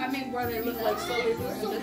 I where they look like slowly losing the